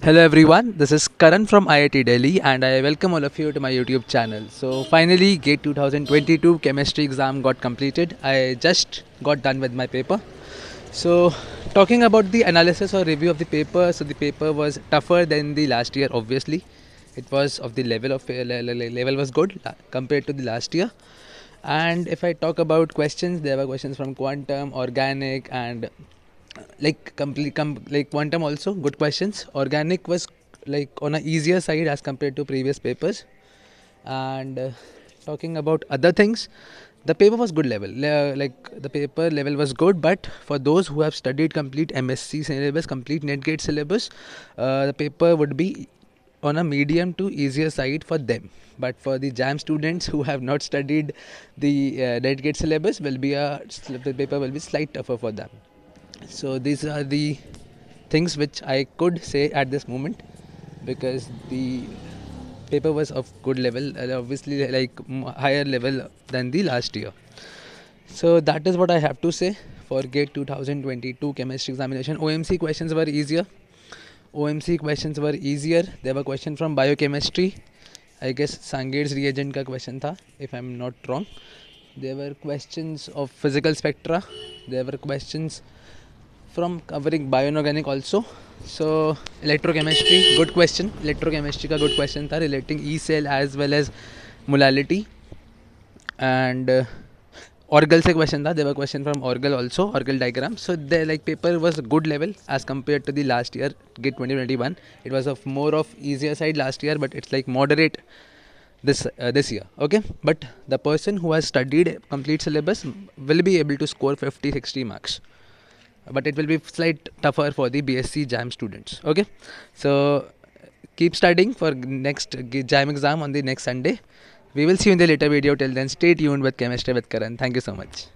Hello everyone, this is Karan from IIT Delhi and I welcome all of you to my YouTube channel. So finally GATE 2022 chemistry exam got completed. I just got done with my paper. So talking about the analysis or review of the paper, so the paper was tougher than the last year obviously. It was of the level of level was good compared to the last year. And if I talk about questions, there were questions from quantum, organic and like complete com- like quantum also good questions. Organic was like on a easier side as compared to previous papers. And uh, talking about other things the paper was good level. Le- like the paper level was good but for those who have studied complete msc syllabus complete netgate syllabus uh, the paper would be on a medium to easier side for them. But for the jam students who have not studied the uh, netgate syllabus will be a the paper will be slight tougher for them so these are the things which I could say at this moment because the paper was of good level, obviously like higher level than the last year. So that is what I have to say for GATE 2022 chemistry examination. OMC questions were easier. OMC questions were easier. There were questions from biochemistry. I guess Sanger's reagent ka question tha, if I'm not wrong. There were questions of physical spectra. There were questions from covering bioorganic also. So electrochemistry good question. Electrochemistry ka good question relating e cell as well as molality. And uh, orgel se question tha there were question from orgel also orgel diagram. So the paper was good level as compared to the last year GATE 2021 it was of more of easier side last year but it's like moderate this uh, this year okay? But the person who has studied complete syllabus will be able to score 50 60 marks but it will be slight tougher for the BSc JAM students. Okay, so keep studying for next JAM exam on the next Sunday. We will see you in the later video. Till then, stay tuned with Chemistry with Karan. Thank you so much.